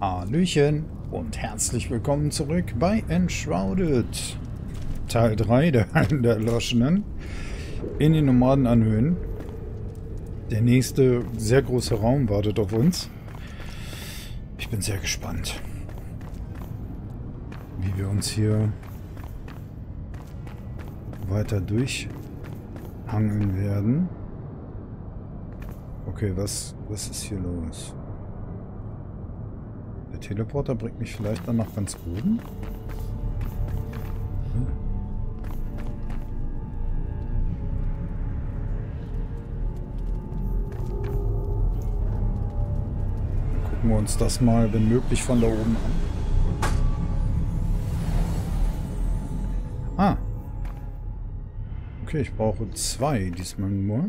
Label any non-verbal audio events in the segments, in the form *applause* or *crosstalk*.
Hallöchen und herzlich willkommen zurück bei Enshrouded. Teil 3 der *laughs* Hallen Erloschenen in den Nomadenanhöhen. Der nächste sehr große Raum wartet auf uns. Ich bin sehr gespannt, wie wir uns hier weiter durchhangeln werden. Okay, was, was ist hier los? Der Teleporter bringt mich vielleicht dann nach ganz oben? Dann gucken wir uns das mal, wenn möglich, von da oben an. Ah. Okay, ich brauche zwei diesmal nur.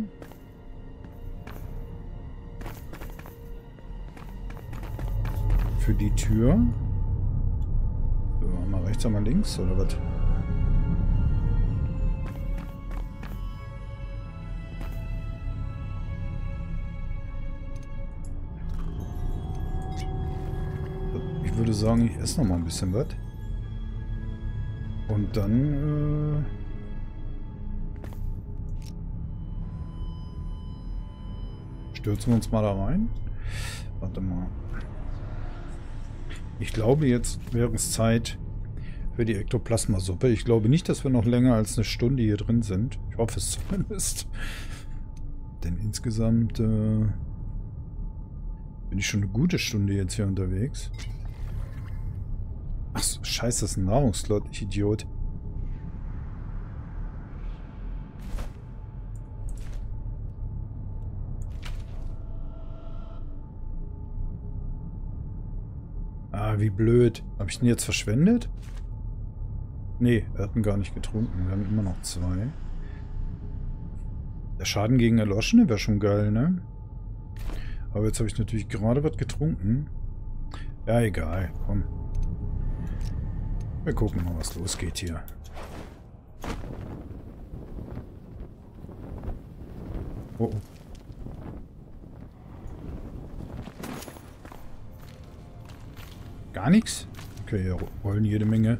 Für die Tür. So, mal rechts, mal links, oder was? Ich würde sagen, ich esse noch mal ein bisschen was. Und dann... Äh stürzen wir uns mal da rein. Warte mal. Ich glaube, jetzt wäre es Zeit für die Ektoplasmasuppe. Ich glaube nicht, dass wir noch länger als eine Stunde hier drin sind. Ich hoffe es zumindest. *laughs* Denn insgesamt äh, bin ich schon eine gute Stunde jetzt hier unterwegs. Ach scheiße, das ist ein Nahrungslot, ich Idiot. Wie blöd. Habe ich den jetzt verschwendet? Nee, wir hatten gar nicht getrunken. Wir haben immer noch zwei. Der Schaden gegen Erloschene wäre schon geil, ne? Aber jetzt habe ich natürlich gerade was getrunken. Ja, egal. Komm. Wir gucken mal, was losgeht hier. Oh, oh. Gar nichts? Okay, hier rollen jede Menge.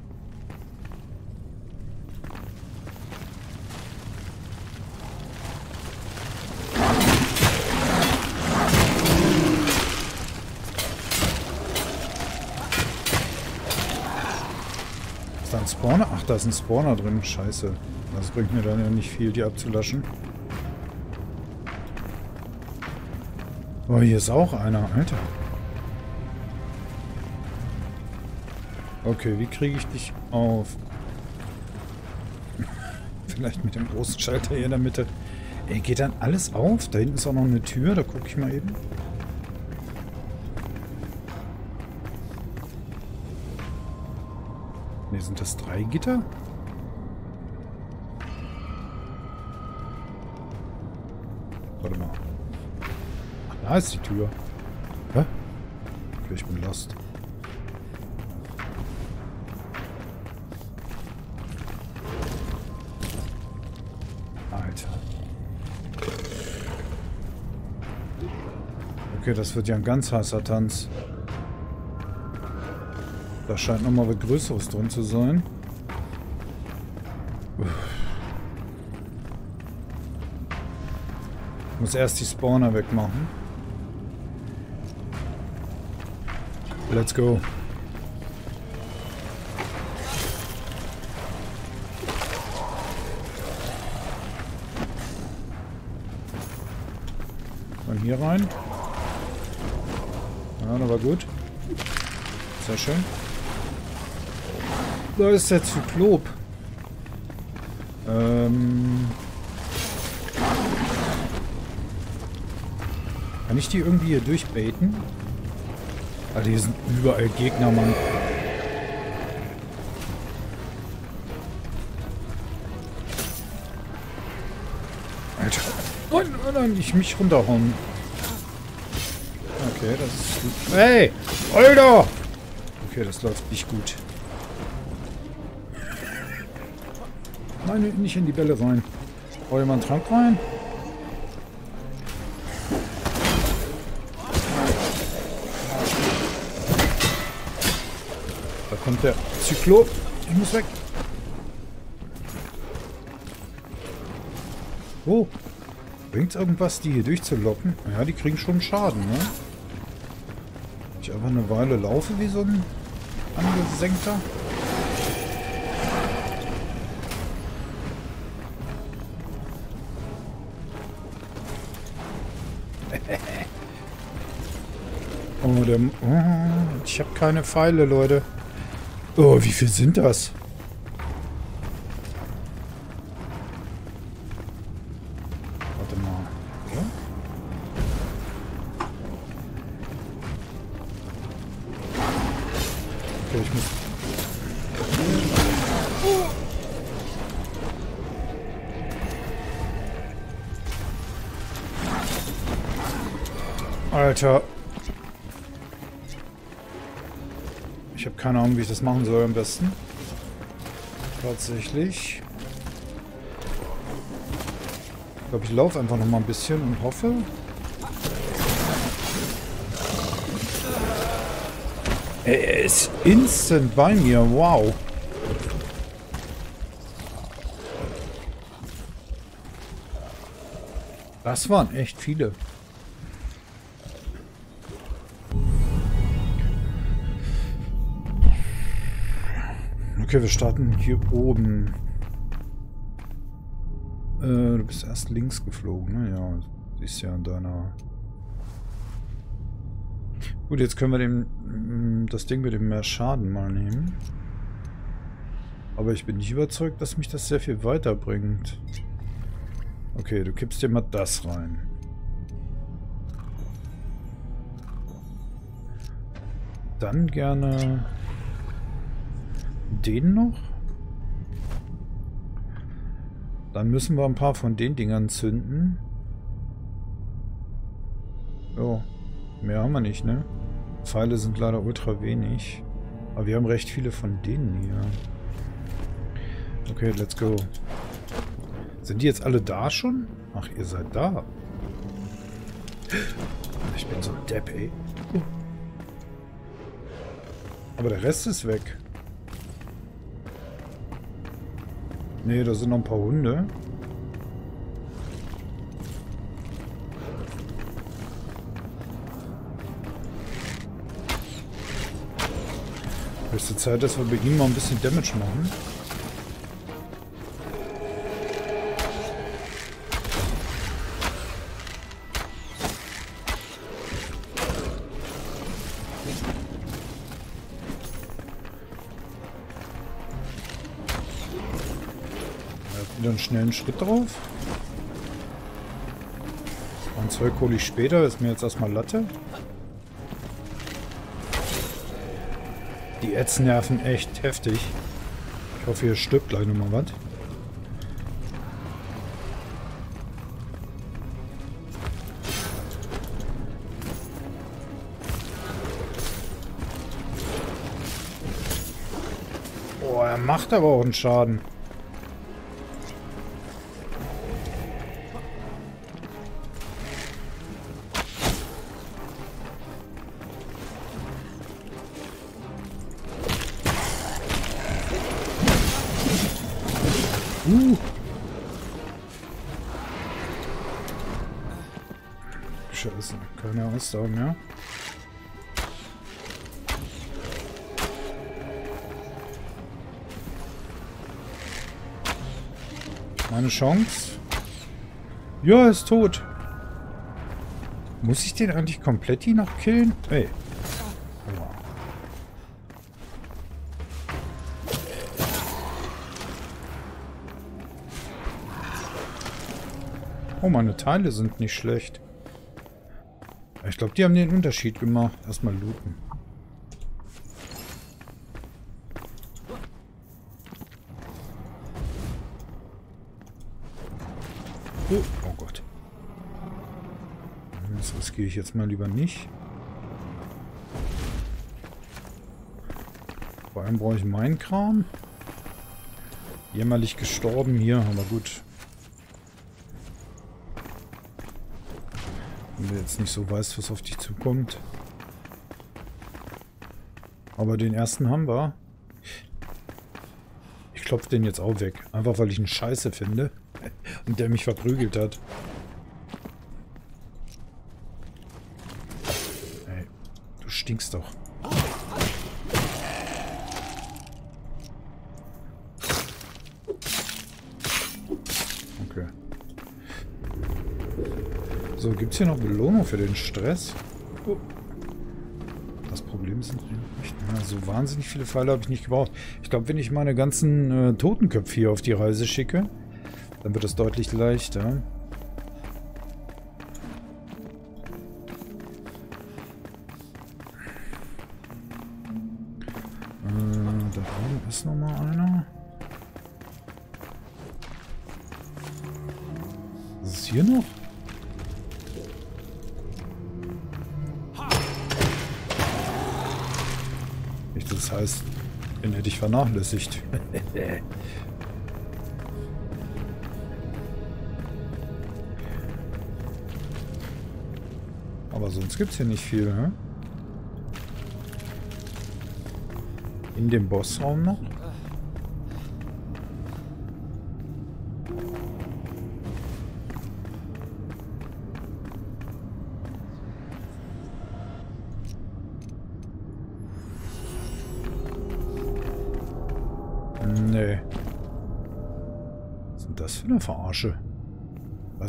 Ist da ein Spawner? Ach, da ist ein Spawner drin. Scheiße. Das bringt mir dann ja nicht viel, die abzulöschen. Oh, hier ist auch einer. Alter. Okay, wie kriege ich dich auf? *laughs* Vielleicht mit dem großen Schalter hier in der Mitte. Ey, geht dann alles auf? Da hinten ist auch noch eine Tür, da gucke ich mal eben. Ne, sind das drei Gitter? Warte mal. Ach, da ist die Tür. Hä? Okay, ich bin lost. Okay, das wird ja ein ganz heißer Tanz. Da scheint nochmal was Größeres drin zu sein. Ich muss erst die Spawner wegmachen. Let's go. Dann hier rein. Ja, das war gut. Sehr schön. Da ist der Zyklop. Ähm... Kann ich die irgendwie hier durchbaiten? Alter, hier sind überall Gegner, Mann. Alter. Nein, nein, nein, ich mich runterhauen. Okay, das ist gut. Hey! Alter! Okay, das läuft nicht gut. Nein, nicht in die Bälle rein. Braucht jemand einen Trank rein? kommt der Zyklop. Ich muss weg. Oh. Bringt irgendwas, die hier durchzulocken? Ja, die kriegen schon Schaden, ne? Ich einfach eine Weile laufe wie so ein angesenkter. *laughs* Oh, der, oh, ich habe keine Pfeile, Leute. Oh, wie viel sind das? Alter. Ich habe keine Ahnung, wie ich das machen soll am besten. Tatsächlich. Ich glaube, ich laufe einfach noch mal ein bisschen und hoffe. Er ist instant bei mir. Wow. Das waren echt viele. Okay, wir starten hier oben. Äh, du bist erst links geflogen, ne? Ja, siehst ja in deiner... Gut, jetzt können wir dem, mm, das Ding mit dem mehr Schaden mal nehmen. Aber ich bin nicht überzeugt, dass mich das sehr viel weiterbringt. Okay, du kippst dir mal das rein. Dann gerne den noch? Dann müssen wir ein paar von den Dingern zünden. Jo, mehr haben wir nicht, ne? Pfeile sind leider ultra wenig. Aber wir haben recht viele von denen hier. Okay, let's go. Sind die jetzt alle da schon? Ach, ihr seid da. Ich bin so depp, ey. Aber der Rest ist weg. Ne, da sind noch ein paar Hunde. Höchste Zeit, dass wir ihm mal ein bisschen Damage machen. Schnellen Schritt drauf. Und Zeug hole ich später, ist mir jetzt erstmal Latte. Die Ätzen nerven echt heftig. Ich hoffe, hier stirbt gleich nochmal was. Oh, er macht aber auch einen Schaden. Chance. Ja, ist tot. Muss ich den eigentlich komplett hier noch killen? Ey. Oh, meine Teile sind nicht schlecht. Ich glaube, die haben den Unterschied gemacht. Erstmal looten. Oh, oh Gott. Das riskiere ich jetzt mal lieber nicht. Vor allem brauche ich meinen Kram. Jämmerlich gestorben hier, aber gut. Wenn du jetzt nicht so weißt, was auf dich zukommt. Aber den ersten haben wir. klopfe den jetzt auch weg. Einfach weil ich ihn scheiße finde. *laughs* Und der mich verprügelt hat. Hier noch Belohnung für den Stress? Oh. Das Problem sind nicht mehr so wahnsinnig viele Pfeile habe ich nicht gebraucht. Ich glaube, wenn ich meine ganzen äh, Totenköpfe hier auf die Reise schicke, dann wird es deutlich leichter. Äh, ist noch mal einer. Was ist hier noch? Das heißt, den hätte ich vernachlässigt. *laughs* Aber sonst gibt es hier nicht viel, ne? In dem Bossraum noch?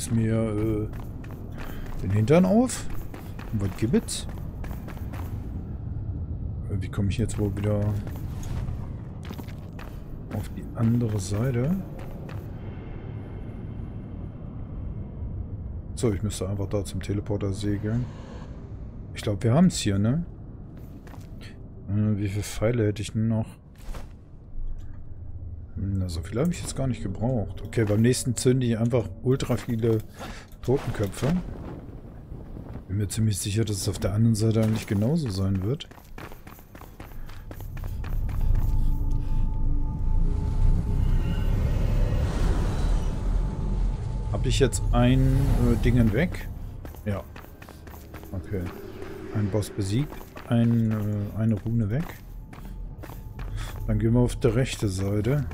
Lass mir äh, den Hintern auf. Und was gibt's? Äh, wie komme ich jetzt wohl wieder auf die andere Seite? So, ich müsste einfach da zum Teleporter segeln. Ich glaube, wir haben es hier, ne? Äh, wie viele Pfeile hätte ich noch? So viel habe ich jetzt gar nicht gebraucht. Okay, beim nächsten zünde ich einfach ultra viele Totenköpfe. Bin mir ziemlich sicher, dass es auf der anderen Seite eigentlich genauso sein wird. Habe ich jetzt ein äh, Dingen weg? Ja. Okay. Ein Boss besiegt, ein, äh, eine Rune weg. Dann gehen wir auf die rechte Seite.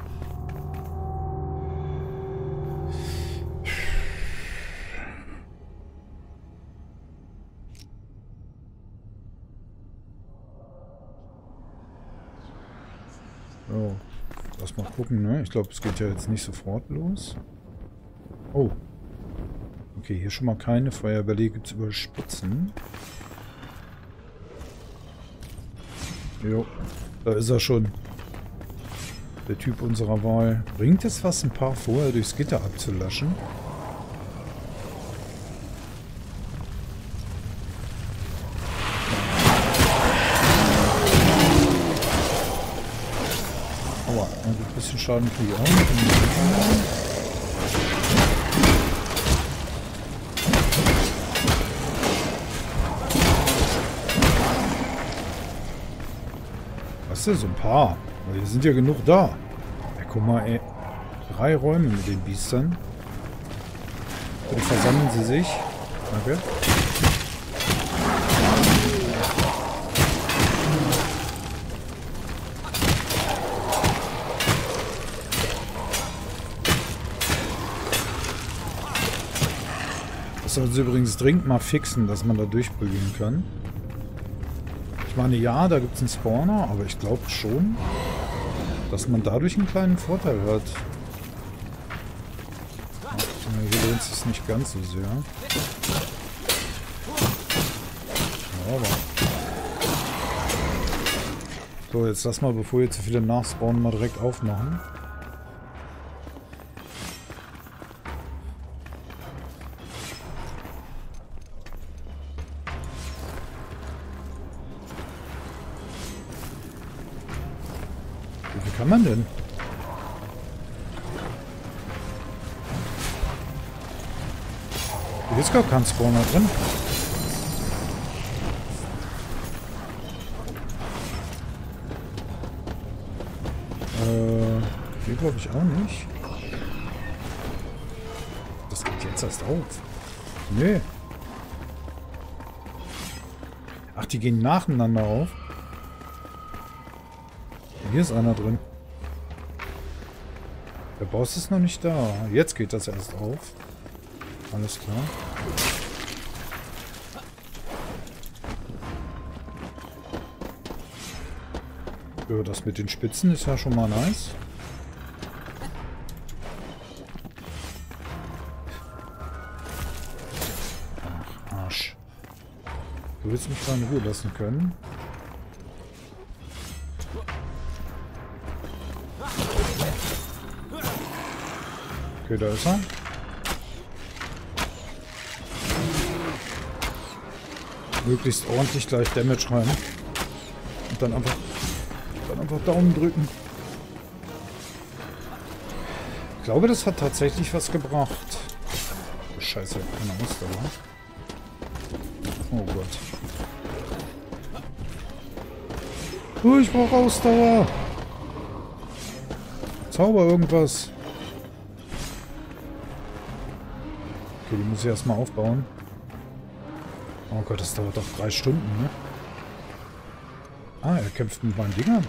Gucken, ne? Ich glaube, es geht ja jetzt nicht sofort los. Oh. Okay, hier schon mal keine Feuerbälle. Gibt es über Spitzen. Jo, da ist er schon. Der Typ unserer Wahl. Bringt es was, ein paar vorher durchs Gitter abzulaschen? Schaden kriege. Was ist denn so ein paar? Weil hier sind ja genug da. Ja, guck mal, ey. Drei Räume mit den Biestern. Und versammeln sie sich. Danke. Soll es übrigens dringend mal fixen, dass man da durchprügeln kann. Ich meine, ja, da gibt es einen Spawner, aber ich glaube schon, dass man dadurch einen kleinen Vorteil hat. hier lohnt es nicht ganz so sehr. Aber. So, jetzt lass mal, bevor ihr zu viele nachspawnen, mal direkt aufmachen. Spawner drin. Äh, hier glaube ich auch nicht. Das geht jetzt erst auf. Nee. Ach, die gehen nacheinander auf. Hier ist einer drin. Der Boss ist noch nicht da. Jetzt geht das erst auf. Alles klar. Ja, das mit den Spitzen ist ja schon mal nice. Ach, Arsch. Du willst mich da in Ruhe lassen können. Okay, da ist er. Möglichst ordentlich gleich Damage rein. Und dann einfach, dann einfach Daumen drücken. Ich glaube, das hat tatsächlich was gebracht. Oh, Scheiße, keine Ausdauer. Oh Gott. Oh, ich brauche Ausdauer. Zauber irgendwas. Okay, die muss ich erstmal aufbauen. Oh Gott, das dauert doch drei Stunden, ne? Ah, er kämpft mit meinen Dingern.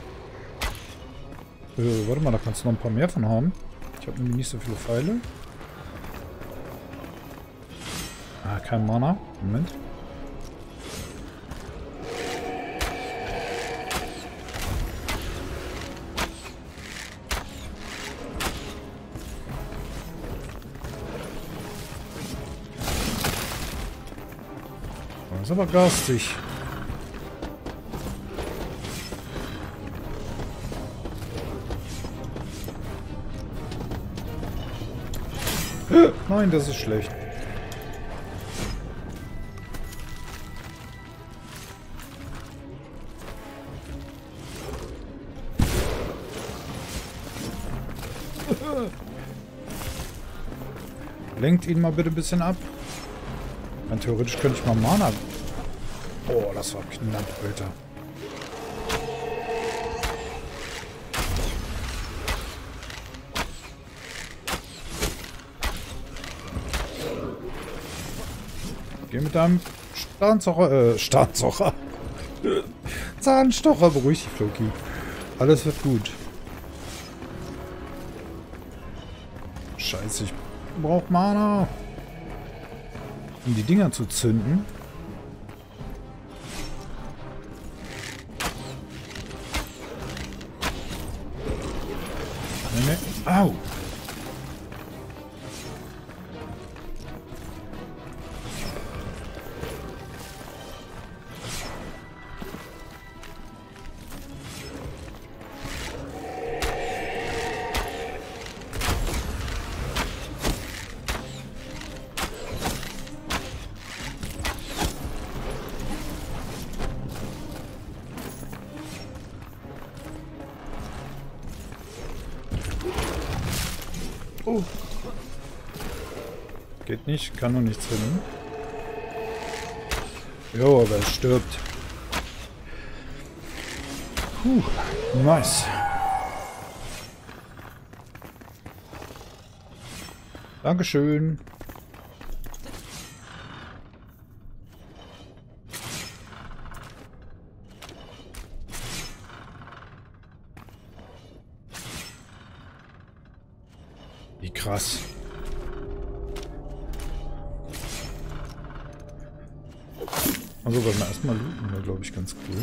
Äh, warte mal, da kannst du noch ein paar mehr von haben. Ich habe nämlich nicht so viele Pfeile. Ah, kein Mana. Moment. Ist aber garstig. Nein, das ist schlecht. Lenkt ihn mal bitte ein bisschen ab. Dann theoretisch könnte ich mal Mana Oh, das war knapp, Alter. Geh mit deinem Starnzocher, äh, Starnzocher. Zahnstocher, beruhig dich, Floki. Alles wird gut. Scheiße, ich brauch Mana. Um die Dinger zu zünden. Kann nur nichts finden. Jo, aber er stirbt. Puh, nice. Dankeschön. Glaube ich ganz cool.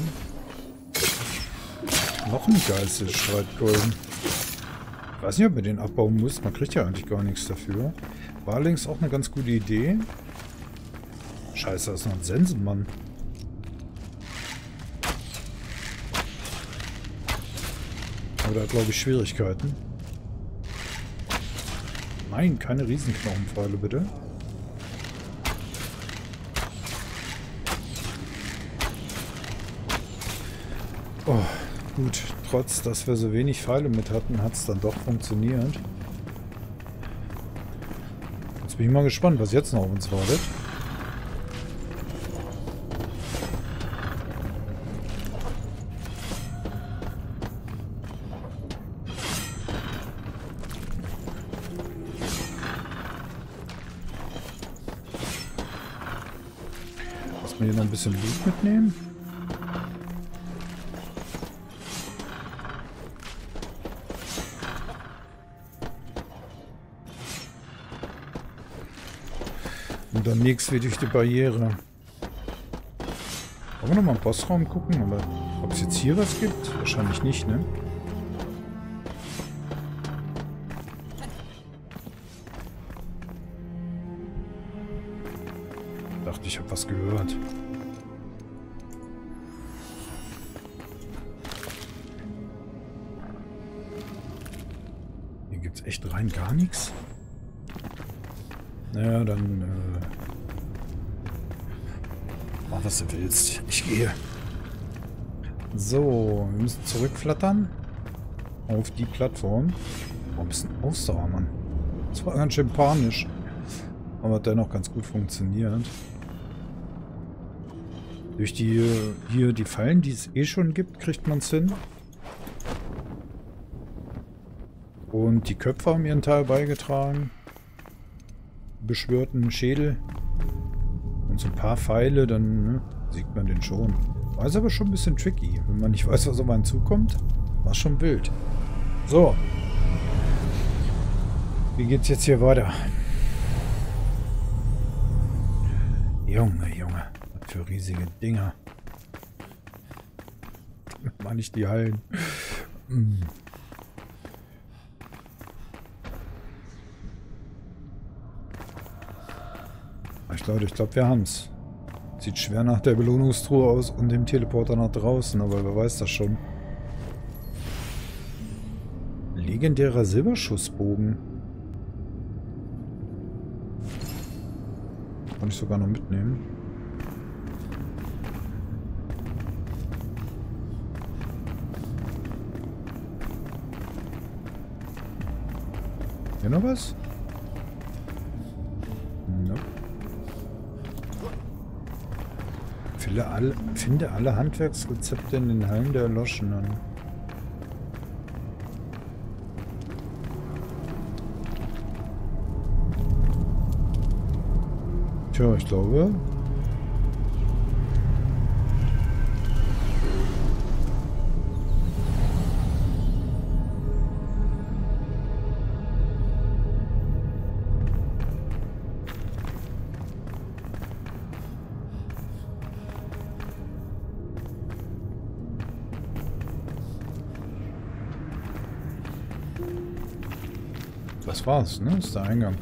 Noch ein geiles Streitgolden. Ich weiß nicht, ob man den abbauen muss. Man kriegt ja eigentlich gar nichts dafür. War allerdings auch eine ganz gute Idee. Scheiße, da ist noch ein Sensenmann. Aber hat, glaube ich, Schwierigkeiten. Nein, keine Riesenknochenpfeile, bitte. Oh, gut. Trotz, dass wir so wenig Pfeile mit hatten, hat es dann doch funktioniert. Jetzt bin ich mal gespannt, was jetzt noch auf uns wartet. wir hier noch ein bisschen Blut mitnehmen? Und dann nichts wie durch die Barriere. Wollen wir nochmal im Bossraum gucken, aber ob es jetzt hier was gibt? Wahrscheinlich nicht, ne? Dachte, ich habe was gehört. Hier gibt es echt rein gar nichts. Naja, dann äh, was du willst. Ich gehe. So, wir müssen zurückflattern auf die Plattform. Ist ein Ausdauer, Mann? Das war ganz schön panisch. Aber dennoch ganz gut funktioniert. Durch die hier die Fallen, die es eh schon gibt, kriegt man es hin. Und die Köpfe haben ihren Teil beigetragen. Beschwörten Schädel. So ein paar Pfeile, dann ne, sieht man den schon. War es aber schon ein bisschen tricky. Wenn man nicht *laughs* weiß, was auf einen zukommt, war schon wild. So. Wie geht's jetzt hier weiter? Junge, Junge. Was für riesige Dinger. Mal nicht die Hallen. Ich glaube, ich glaube, wir haben's. Sieht schwer nach der Belohnungstruhe aus und dem Teleporter nach draußen, aber wer weiß das schon. Legendärer Silberschussbogen. Kann ich sogar noch mitnehmen. Hier noch was? Finde alle, finde alle Handwerksrezepte in den Hallen der Erloschenen. Tja, ich glaube, War's, ne? Das ist der Eingang.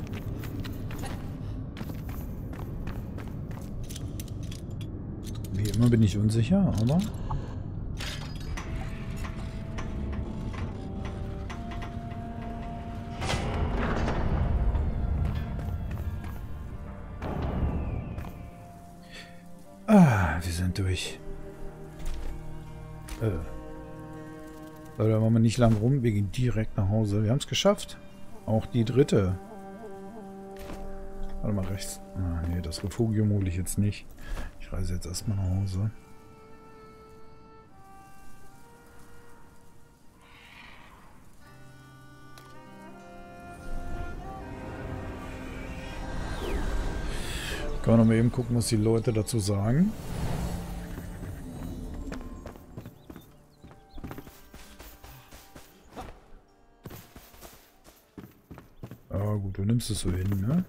Wie immer bin ich unsicher, aber... Ah, wir sind durch. Äh. Da machen wir nicht lang rum, wir gehen direkt nach Hause. Wir haben es geschafft. Auch die dritte. Warte mal, rechts. Ah, nee, das Refugium hole ich jetzt nicht. Ich reise jetzt erstmal nach Hause. Können wir noch mal eben gucken, was die Leute dazu sagen. Nimmst es so hin, ne?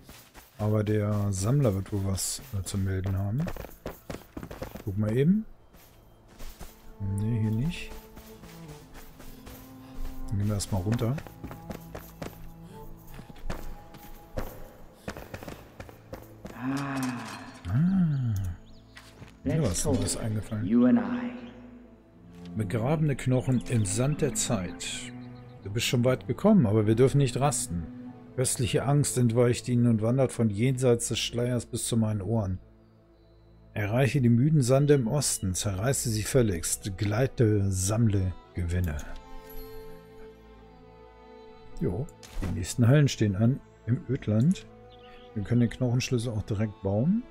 Aber der Sammler wird wohl was äh, zu melden haben. Guck mal eben. Ne, hier nicht. Dann gehen wir erstmal runter. Ah. Mir was ist eingefallen. Begrabene Knochen im Sand der Zeit. Du bist schon weit gekommen, aber wir dürfen nicht rasten. Köstliche Angst entweicht ihnen und wandert von jenseits des Schleiers bis zu meinen Ohren. Erreiche die müden Sande im Osten, zerreiße sie völligst, gleite, sammle, gewinne. Jo, die nächsten Hallen stehen an im Ödland. Wir können den Knochenschlüssel auch direkt bauen.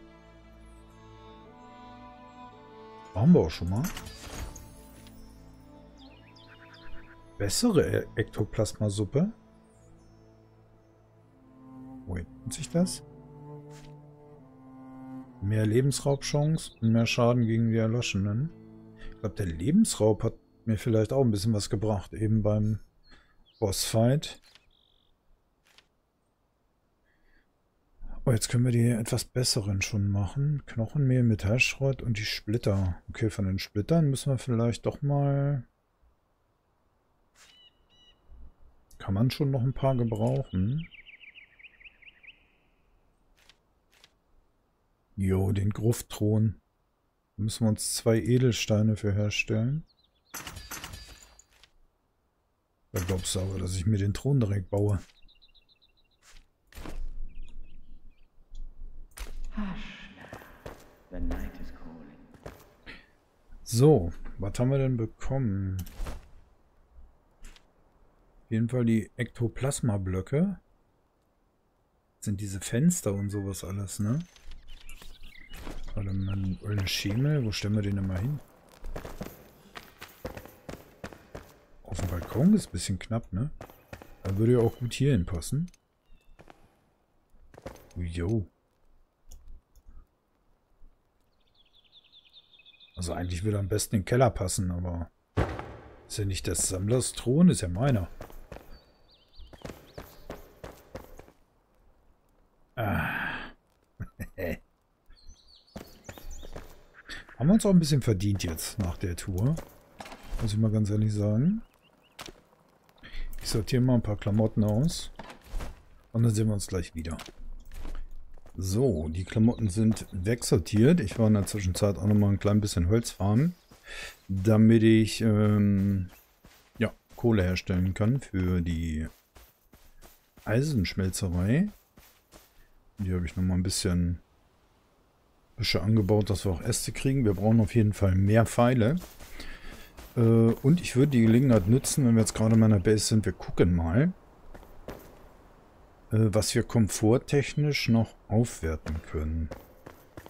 Bauen wir auch schon mal. Bessere Ektoplasmasuppe. Entwickelt sich das? Mehr Lebensraubchance und mehr Schaden gegen die Erloschenen. Ich glaube, der Lebensraub hat mir vielleicht auch ein bisschen was gebracht, eben beim Bossfight. Oh, jetzt können wir die etwas besseren schon machen. Knochenmehl, Metallschrott und die Splitter. Okay, von den Splittern müssen wir vielleicht doch mal... Kann man schon noch ein paar gebrauchen. Jo, den Gruftthron. Da müssen wir uns zwei Edelsteine für herstellen. Da glaubst du aber, dass ich mir den Thron direkt baue. So, was haben wir denn bekommen? Auf jeden Fall die Ektoplasma-Blöcke. Sind diese Fenster und sowas alles, ne? Warte mal, eine Schemel. Wo stellen wir den denn mal hin? Auf dem Balkon ist ein bisschen knapp, ne? Da würde ja auch gut hier hinpassen. Jo. Also eigentlich würde am besten in den Keller passen, aber ist ja nicht des Sammlers Thron, ist ja meiner. Ah. Haben wir uns auch ein bisschen verdient jetzt nach der Tour. Muss ich mal ganz ehrlich sagen. Ich sortiere mal ein paar Klamotten aus. Und dann sehen wir uns gleich wieder. So, die Klamotten sind wegsortiert. Ich war in der Zwischenzeit auch nochmal ein klein bisschen Holz farmen, damit ich ähm, ja, Kohle herstellen kann für die Eisenschmelzerei. Die habe ich nochmal ein bisschen Büsche angebaut, dass wir auch Äste kriegen. Wir brauchen auf jeden Fall mehr Pfeile. Äh, und ich würde die Gelegenheit nutzen, wenn wir jetzt gerade in meiner Base sind, wir gucken mal, äh, was wir komforttechnisch noch aufwerten können.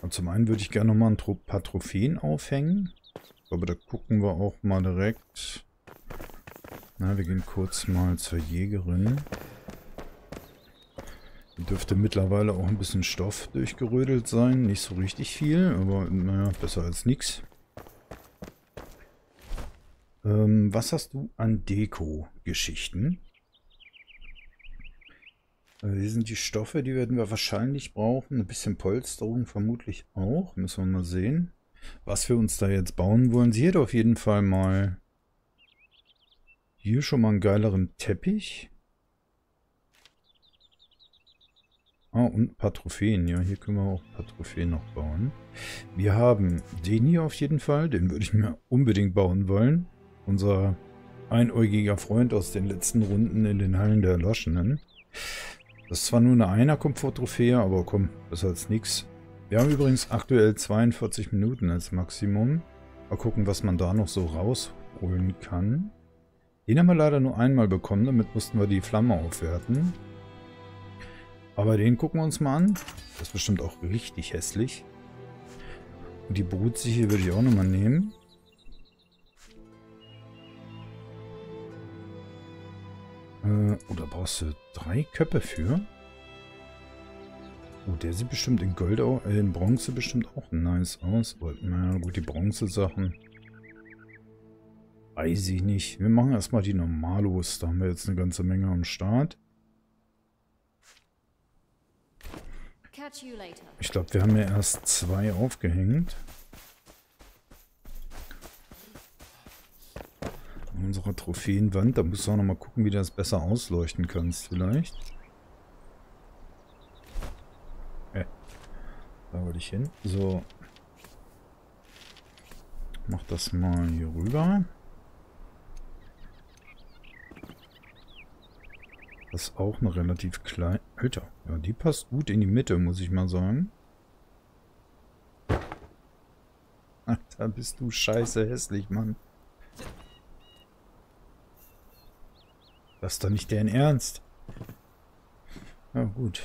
Und zum einen würde ich gerne noch mal ein paar Trophäen aufhängen. Aber da gucken wir auch mal direkt. Na, wir gehen kurz mal zur Jägerin. Dürfte mittlerweile auch ein bisschen Stoff durchgerödelt sein. Nicht so richtig viel, aber naja, besser als nichts. Ähm, was hast du an Deko-Geschichten? Also hier sind die Stoffe, die werden wir wahrscheinlich brauchen. Ein bisschen Polsterung vermutlich auch. Müssen wir mal sehen, was wir uns da jetzt bauen wollen. Sie hat auf jeden Fall mal hier schon mal einen geileren Teppich. Ah, und ein paar Trophäen. Ja, hier können wir auch ein paar Trophäen noch bauen. Wir haben den hier auf jeden Fall. Den würde ich mir unbedingt bauen wollen. Unser einäugiger Freund aus den letzten Runden in den Hallen der Erloschenen. Das ist zwar nur eine Einer-Komfort-Trophäe, aber komm, besser als nichts. Wir haben übrigens aktuell 42 Minuten als Maximum. Mal gucken, was man da noch so rausholen kann. Den haben wir leider nur einmal bekommen, damit mussten wir die Flamme aufwerten. Aber den gucken wir uns mal an. Das ist bestimmt auch richtig hässlich. Und die Brutsiche würde ich auch nochmal nehmen. Äh, oh, da brauchst du drei Köpfe für. Oh, der sieht bestimmt in Gold, äh, in Bronze bestimmt auch nice aus. Oh, naja, gut, die Bronze-Sachen. Weiß ich nicht. Wir machen erstmal die Normalos. Da haben wir jetzt eine ganze Menge am Start. Ich glaube, wir haben ja erst zwei aufgehängt. unserer Trophäenwand. Da musst du auch noch mal gucken, wie du das besser ausleuchten kannst vielleicht. Ja. Da wollte ich hin. So. Mach das mal hier rüber. Das ist auch eine relativ kleine... Alter, ja, die passt gut in die Mitte, muss ich mal sagen. Da bist du scheiße hässlich, Mann. Das ist doch nicht deren Ernst. Ja, gut.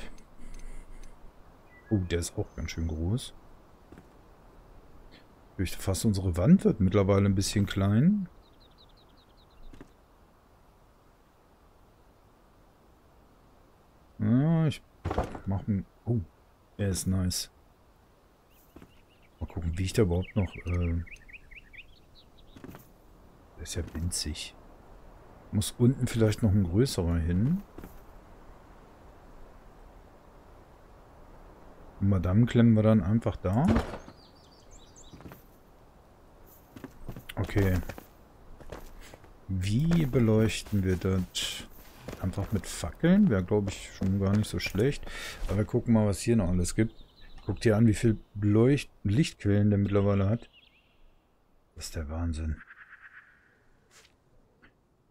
Oh, der ist auch ganz schön groß. Ich fast, unsere Wand wird mittlerweile ein bisschen klein. Ja, ich einen... Oh, der ist nice. Mal gucken, wie ich da überhaupt noch... Äh der ist ja winzig. Muss unten vielleicht noch ein größerer hin. Madame klemmen wir dann einfach da. Okay. Wie beleuchten wir das? Einfach mit Fackeln? Wäre, glaube ich, schon gar nicht so schlecht. Aber wir gucken mal, was hier noch alles gibt. Guckt dir an, wie viel Beleucht Lichtquellen der mittlerweile hat. Das ist der Wahnsinn.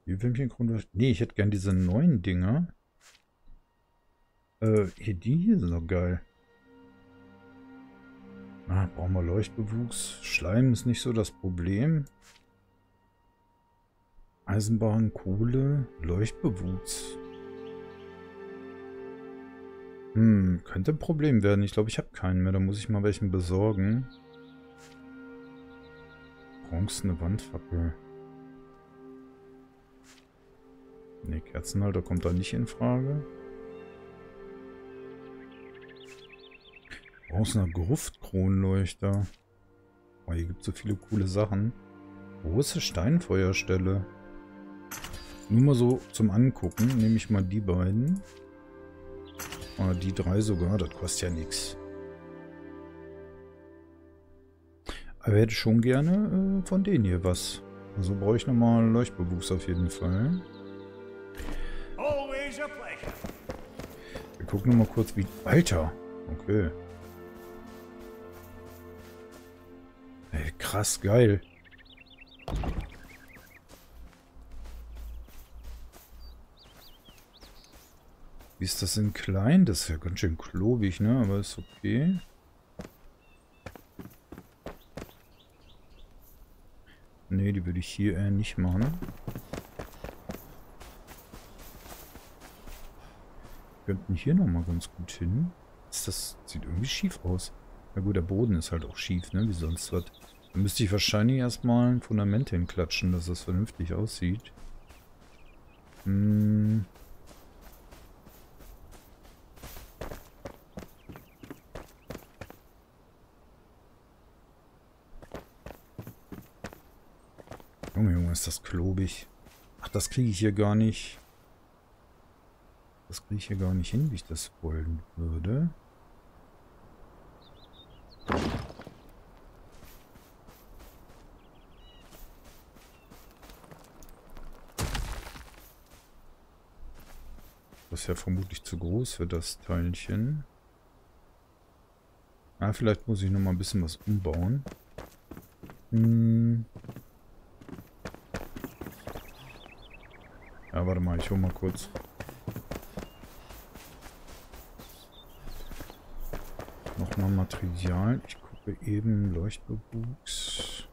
Wie Wimpchengrund? Nee, ich hätte gern diese neuen Dinger. Äh, hier, die hier sind doch geil. Ah, brauchen wir Leuchtbewuchs. Schleim ist nicht so das Problem. Eisenbahn, Kohle, Leuchtbewuchs. Hm, könnte ein Problem werden. Ich glaube, ich habe keinen mehr. Da muss ich mal welchen besorgen. Bronzene Wandfackel. Ne, Kerzenhalter kommt da nicht in Frage. Bronzener Gruftkronleuchter. Oh, hier gibt es so viele coole Sachen. Große Steinfeuerstelle. Nur mal so zum Angucken nehme ich mal die beiden. Oder die drei sogar, das kostet ja nichts. Aber hätte schon gerne äh, von denen hier was. Also brauche ich nochmal Leuchtbewuchs auf jeden Fall. Wir gucken nochmal kurz wie... Alter! Okay. Ey, krass, geil. Wie ist das in klein? Das ist ja ganz schön klobig, ne? Aber ist okay. Ne, die würde ich hier eher nicht machen. Wir könnten hier nochmal ganz gut hin. Das sieht irgendwie schief aus. Na gut, der Boden ist halt auch schief, ne? Wie sonst was. Da müsste ich wahrscheinlich erstmal ein Fundament hinklatschen, dass das vernünftig aussieht. Hm. Junge, Junge, ist das klobig. Ach, das kriege ich hier gar nicht. Das kriege ich hier gar nicht hin, wie ich das wollen würde. Das ist ja vermutlich zu groß für das Teilchen. Ah, vielleicht muss ich noch mal ein bisschen was umbauen. Hm. Ja, warte mal, ich hole mal kurz. Nochmal Material. Ich gucke eben Leuchtbewuchs.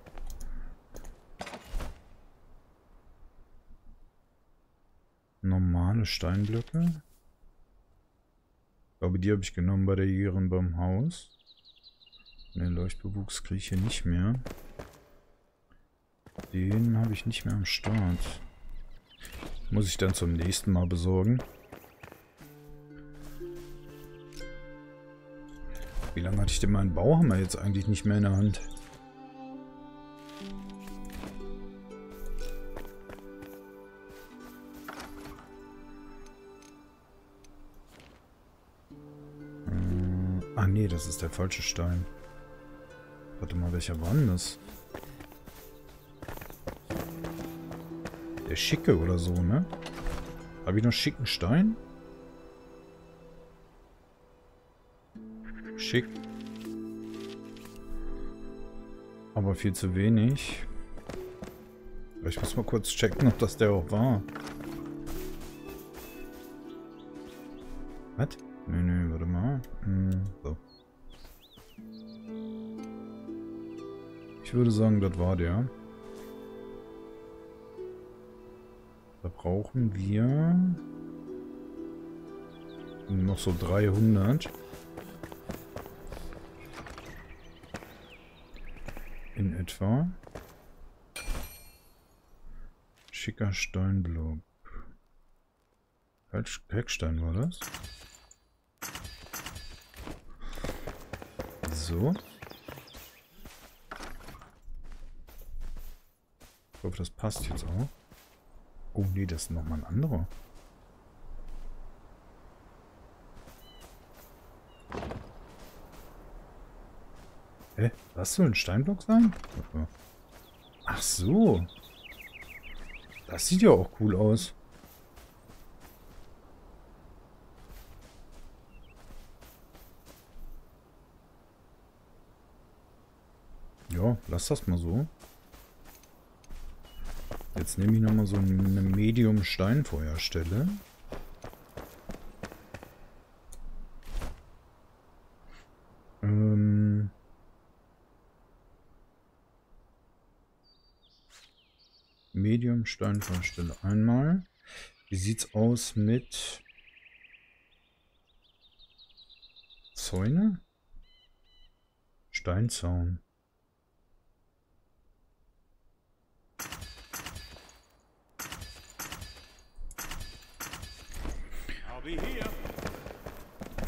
Normale Steinblöcke. Ich glaube, die habe ich genommen bei der Jägerin beim Haus. Ne, Leuchtbewuchs kriege ich hier nicht mehr. Den habe ich nicht mehr am Start. Muss ich dann zum nächsten Mal besorgen. Wie lange hatte ich denn meinen Bauhammer jetzt eigentlich nicht mehr in der Hand? Äh, ah nee, das ist der falsche Stein. Warte mal, welcher war denn das? Der schicke oder so, ne? Habe ich noch schicken Stein? Schick. Aber viel zu wenig. Ich muss mal kurz checken, ob das der auch war. Was? Nee, nee, warte mal. Hm, so. Ich würde sagen, das war der. Da brauchen wir noch so 300. In etwa. Schicker Steinblock. Kalkstein war das. So. Ich hoffe, das passt jetzt auch. Oh nee, das ist nochmal ein anderer. Hä? Was soll ein Steinblock sein? Ach so. Das sieht ja auch cool aus. Ja, lass das mal so. Jetzt nehme ich nochmal so eine Medium Steinfeuerstelle. Ähm Medium Steinfeuerstelle einmal. Wie sieht's aus mit Zäune? Steinzaun.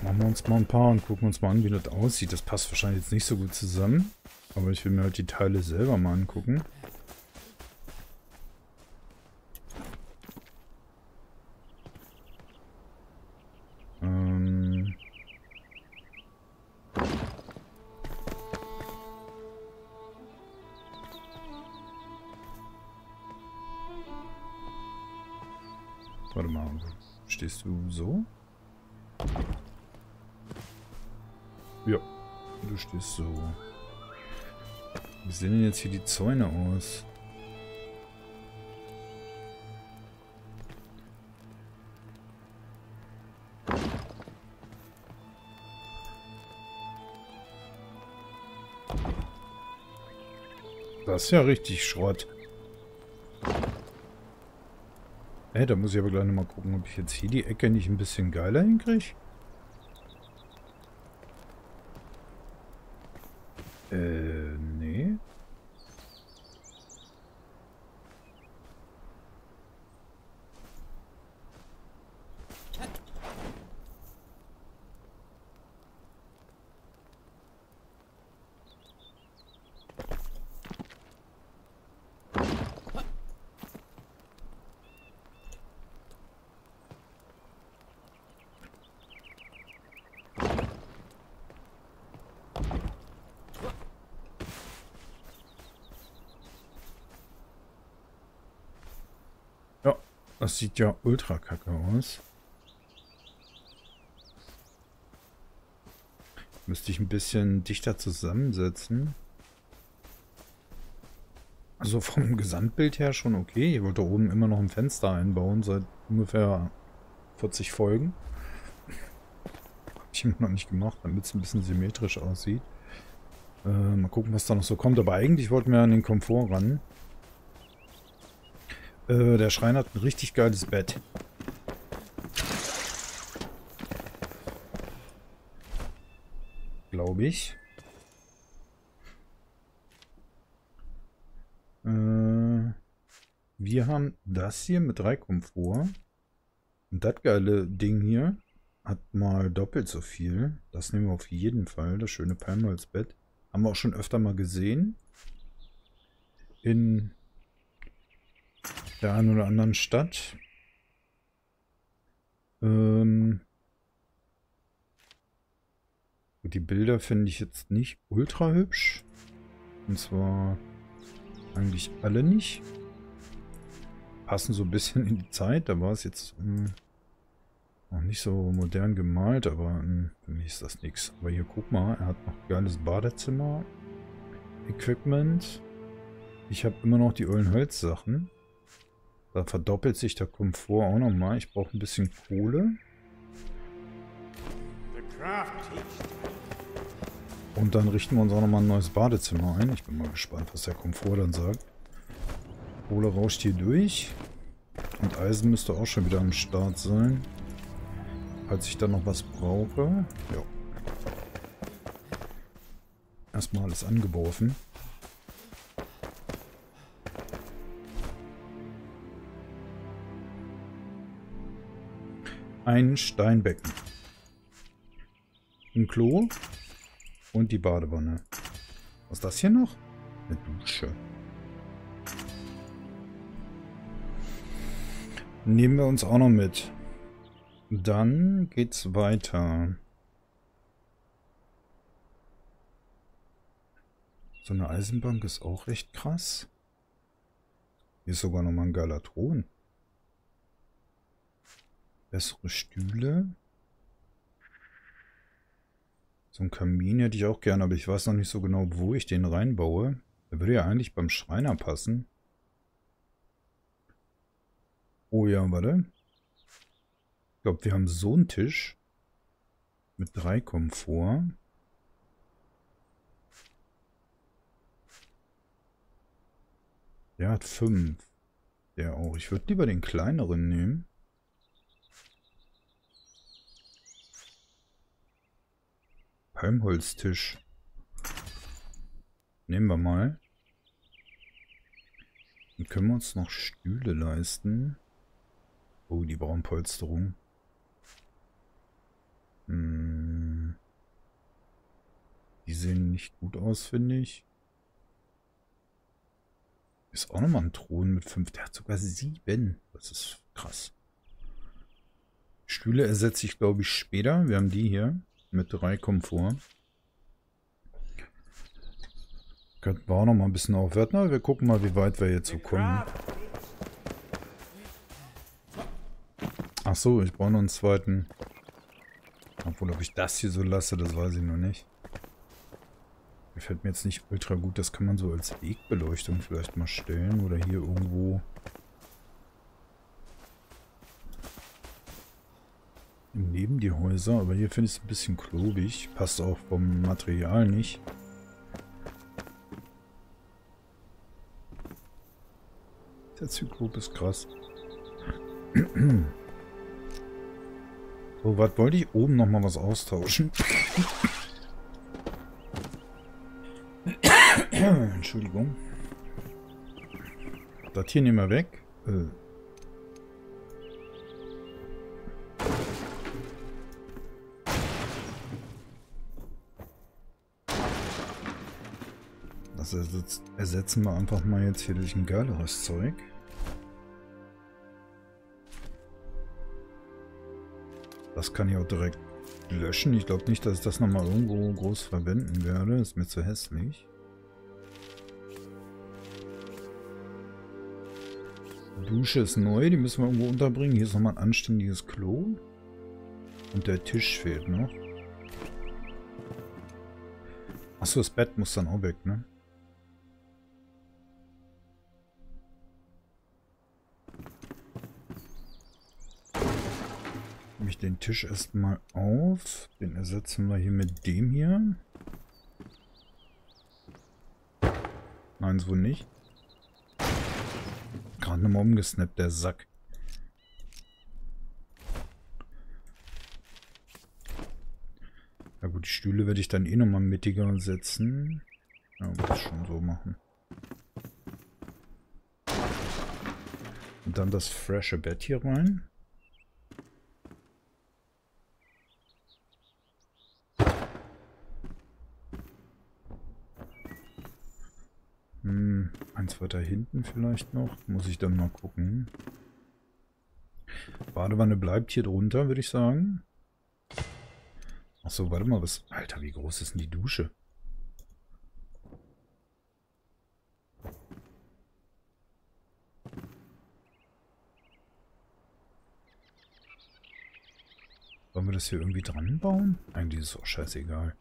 Machen wir uns mal ein paar und gucken uns mal an, wie das aussieht. Das passt wahrscheinlich jetzt nicht so gut zusammen. Aber ich will mir halt die Teile selber mal angucken. Zäune aus? Das ist ja richtig Schrott. Ey, da muss ich aber gleich nochmal gucken, ob ich jetzt hier die Ecke nicht ein bisschen geiler hinkriege. Äh, nee. Das sieht ja ultra kacke aus. Müsste ich ein bisschen dichter zusammensetzen. Also vom Gesamtbild her schon okay. Ich wollte oben immer noch ein Fenster einbauen seit ungefähr 40 Folgen. Habe ich immer noch nicht gemacht, damit es ein bisschen symmetrisch aussieht. Äh, mal gucken, was da noch so kommt. Aber eigentlich wollten wir an den Komfort ran. Äh, der Schrein hat ein richtig geiles Bett. Glaube ich. Äh, wir haben das hier mit drei Komfort. Und das geile Ding hier hat mal doppelt so viel. Das nehmen wir auf jeden Fall. Das schöne Palmholzbett. Haben wir auch schon öfter mal gesehen. In der einen oder anderen Stadt. Ähm die Bilder finde ich jetzt nicht ultra hübsch. Und zwar eigentlich alle nicht. Passen so ein bisschen in die Zeit. Da war es jetzt mh, hm, noch nicht so modern gemalt, aber mh, hm, für mich ist das nichts. Aber hier guck mal, er hat noch geiles Badezimmer. Equipment. Ich habe immer noch die ollen Holzsachen. Da verdoppelt sich der Komfort auch nochmal. Ich brauche ein bisschen Kohle. Und dann richten wir uns auch nochmal ein neues Badezimmer ein. Ich bin mal gespannt, was der Komfort dann sagt. Kohle rauscht hier durch. Und Eisen müsste auch schon wieder am Start sein. Falls ich dann noch was brauche. Ja. Erstmal alles angeworfen. Ein Steinbecken. Ein Klo und die Badewanne. Was ist das hier noch? Eine Dusche. Nehmen wir uns auch noch mit. Dann geht's weiter. So eine Eisenbank ist auch echt krass. Hier ist sogar nochmal ein geiler Thron. Bessere Stühle. So ein Kamin hätte ich auch gerne, aber ich weiß noch nicht so genau, wo ich den reinbaue. Der würde ja eigentlich beim Schreiner passen. Oh ja, warte. Ich glaube, wir haben so einen Tisch. Mit drei Komfort. Der hat fünf. Der auch. Ich würde lieber den kleineren nehmen. Palmholztisch. Nehmen wir mal. Dann können wir uns noch Stühle leisten. Oh, die Baumpolsterung. Hm. Die sehen nicht gut aus, finde ich. Ist auch nochmal ein Thron mit fünf. Der hat sogar sieben. Das ist krass. Stühle ersetze ich, glaube ich, später. Wir haben die hier mit drei Komfort. Könnten wir auch noch mal ein bisschen aufwerten. Aber wir gucken mal, wie weit wir jetzt so kommen. Ach so, ich brauche noch einen zweiten. Obwohl, ob ich das hier so lasse, das weiß ich noch nicht. Gefällt mir jetzt nicht ultra gut. Das kann man so als Wegbeleuchtung vielleicht mal stellen. Oder hier irgendwo neben die Häuser, aber hier finde ich es ein bisschen klobig. Passt auch vom Material nicht. Der Zyklop ist krass. so, was wollte ich oben nochmal was austauschen? *coughs* Entschuldigung. Das hier nehmen wir weg. Äh. Ersetzt, ersetzen wir einfach mal jetzt hier durch ein geileres Zeug. Das kann ich auch direkt löschen. Ich glaube nicht, dass ich das nochmal irgendwo groß verwenden werde. Ist mir zu hässlich. Dusche ist neu, die müssen wir irgendwo unterbringen. Hier ist nochmal ein anständiges Klo. Und der Tisch fehlt noch. Achso, das Bett muss dann auch weg, ne? Den Tisch erstmal auf. Den ersetzen wir hier mit dem hier. Nein, so nicht. Gerade nochmal umgesnappt, der Sack. Ja gut, die Stühle werde ich dann eh nochmal mittiger setzen. Ja, muss schon so machen. Und dann das frische Bett hier rein. Eins weiter hinten vielleicht noch. Muss ich dann mal gucken. Badewanne bleibt hier drunter, würde ich sagen. Achso, warte mal, was... Alter, wie groß ist denn die Dusche? Wollen wir das hier irgendwie dran bauen? Eigentlich ist es auch scheißegal.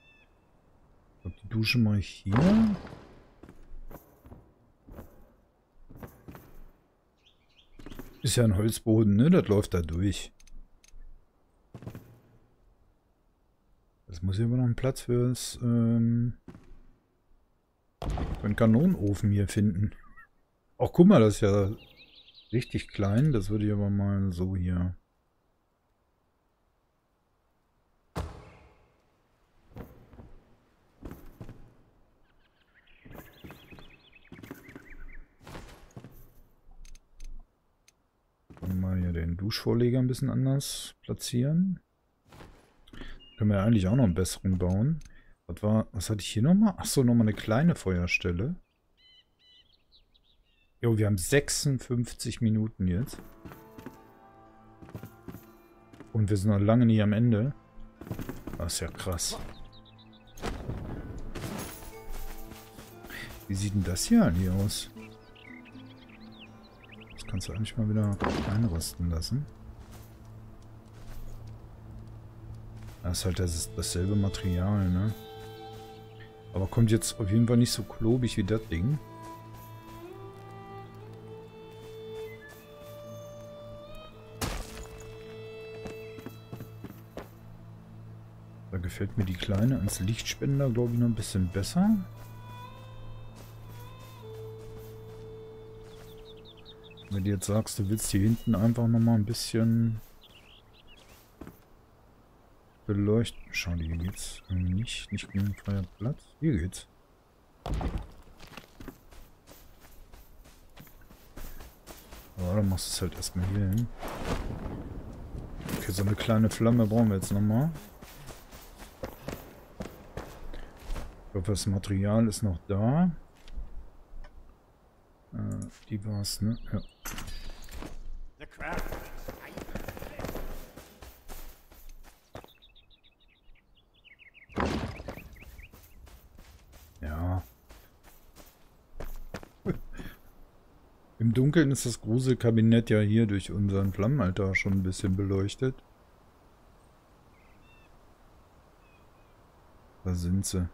Ich glaube, die Dusche mache ich hier. Ist ja ein Holzboden, ne? Das läuft da durch. Das muss hier aber noch einen Platz fürs, ähm, für einen Kanonenofen hier finden. Ach, guck mal, das ist ja richtig klein. Das würde ich aber mal so hier Duschvorleger ein bisschen anders platzieren. Können wir ja eigentlich auch noch einen besseren bauen. Was war, was hatte ich hier nochmal? Achso, nochmal eine kleine Feuerstelle. Jo, wir haben 56 Minuten jetzt. Und wir sind noch lange nicht am Ende. Das ist ja krass. Wie sieht denn das hier eigentlich aus? Kannst du eigentlich mal wieder einrösten lassen. Das ist halt das, dasselbe Material, ne? Aber kommt jetzt auf jeden Fall nicht so klobig wie das Ding. Da gefällt mir die kleine als Lichtspender, glaube ich, noch ein bisschen besser. Wenn du jetzt sagst, du willst hier hinten einfach nochmal ein bisschen beleuchten. Schade, hier geht's nicht. Nicht genug freier Platz. Hier geht's. Aber dann machst du es halt erstmal hier hin. Okay, so eine kleine Flamme brauchen wir jetzt nochmal. Ich hoffe, das Material ist noch da. Äh, die war's, ne? Ja. Dunkeln ist das Gruselkabinett ja hier durch unseren Flammenaltar schon ein bisschen beleuchtet. Da sind sie.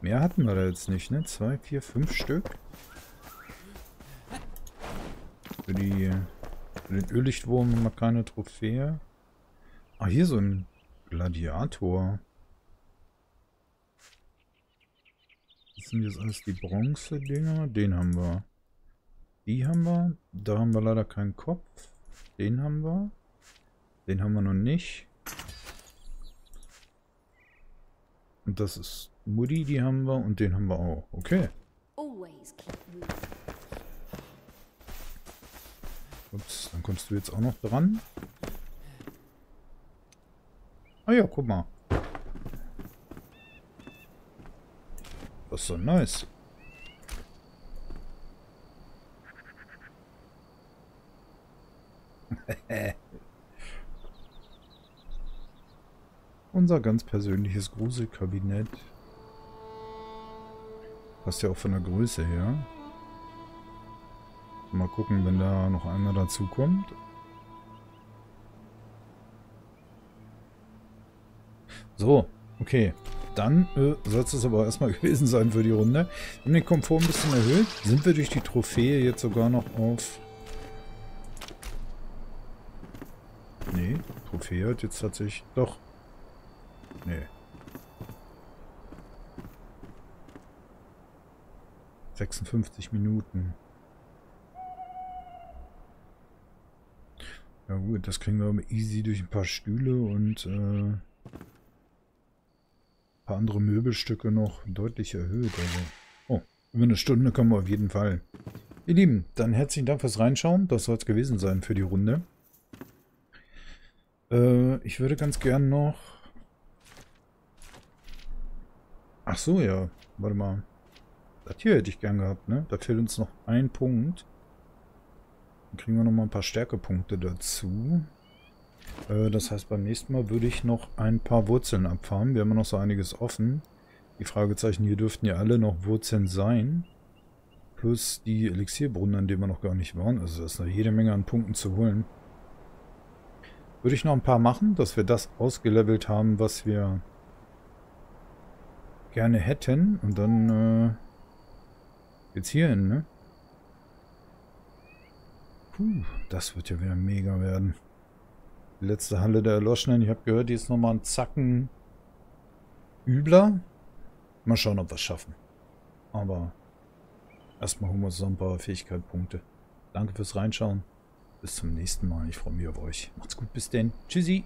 Mehr hatten wir da jetzt nicht, ne? Zwei, vier, fünf Stück. Für, die, für den Öllichtwurm haben wir keine Trophäe. Ah, hier so ein Gladiator. Das sind jetzt alles die Bronze-Dinger. Den haben wir. Die haben wir. Da haben wir leider keinen Kopf. Den haben wir. Den haben wir noch nicht. Und das ist Mutti, die haben wir. Und den haben wir auch. Okay. Ups, dann kommst du jetzt auch noch dran. Ah ja, guck mal. Das ist so nice. *laughs* Unser ganz persönliches Gruselkabinett. Passt ja auch von der Größe her. Mal gucken, wenn da noch einer dazu kommt. So, okay. Dann äh, soll es aber erstmal *laughs* gewesen sein für die Runde. Wir haben den Komfort ein bisschen erhöht. Sind wir durch die Trophäe jetzt sogar noch auf Nee, Trophäe hat jetzt tatsächlich... Doch. Nee. ...56 Minuten. Ja gut, das kriegen wir easy durch ein paar Stühle und äh, ein paar andere Möbelstücke noch deutlich erhöht. Also, oh, über eine Stunde kommen wir auf jeden Fall. Ihr Lieben, dann herzlichen Dank fürs Reinschauen. Das soll es gewesen sein für die Runde. Äh, ich würde ganz gern noch... Ach so, ja. Warte mal. Das hier hätte ich gern gehabt, ne? Da fehlt uns noch ein Punkt. Dann kriegen wir noch mal ein paar Stärkepunkte dazu. Äh, das heißt, beim nächsten Mal würde ich noch ein paar Wurzeln abfahren. Wir haben noch so einiges offen. Die Fragezeichen hier dürften ja alle noch Wurzeln sein. Plus die Elixierbrunnen, an denen wir noch gar nicht waren. Also da ist noch jede Menge an Punkten zu holen. Würde ich noch ein paar machen, dass wir das ausgelevelt haben, was wir gerne hätten. Und dann äh, geht's hier hin, ne? Puh, das wird ja wieder mega werden. Die letzte Halle der Erloschenen, ich habe gehört, die ist nochmal ein Zacken übler. Mal schauen, ob wir es schaffen. Aber erstmal holen wir uns so ein paar Fähigkeitspunkte. Danke fürs Reinschauen. Bis zum nächsten Mal. Ich freue mich auf euch. Macht's gut. Bis denn. Tschüssi.